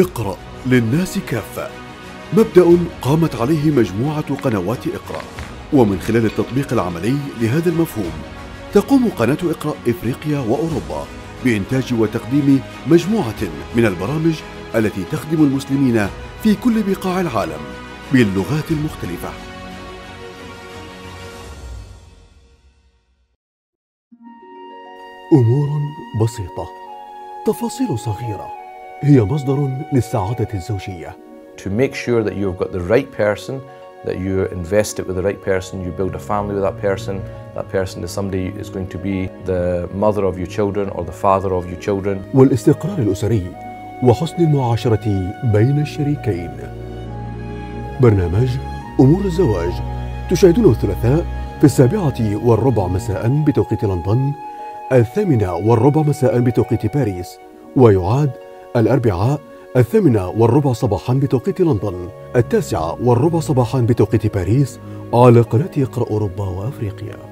اقرأ للناس كافة. مبدأ قامت عليه مجموعة قنوات اقرأ. ومن خلال التطبيق العملي لهذا المفهوم تقوم قناة اقرأ إفريقيا وأوروبا بإنتاج وتقديم مجموعة من البرامج التي تخدم المسلمين في كل بقاع العالم باللغات المختلفة. أمور بسيطة. تفاصيل صغيرة. هي مصدر للسعادة الزوجية to make sure that you've got the right person, that you invest it with the right person, you build a family with that person, that person is somebody is going to be the mother of your children or the father of your children. والاستقرار الأسري وحسن المعاشرة بين الشريكين برنامج أمور الزواج تشاهدونه الثلاثاء في السابعة والربع مساء بتوقيت لندن الثامنة والربع مساء بتوقيت باريس ويعاد الأربعاء الثامنة والربع صباحا بتوقيت لندن التاسعة والربع صباحا بتوقيت باريس على قناة اقرأ أوروبا وأفريقيا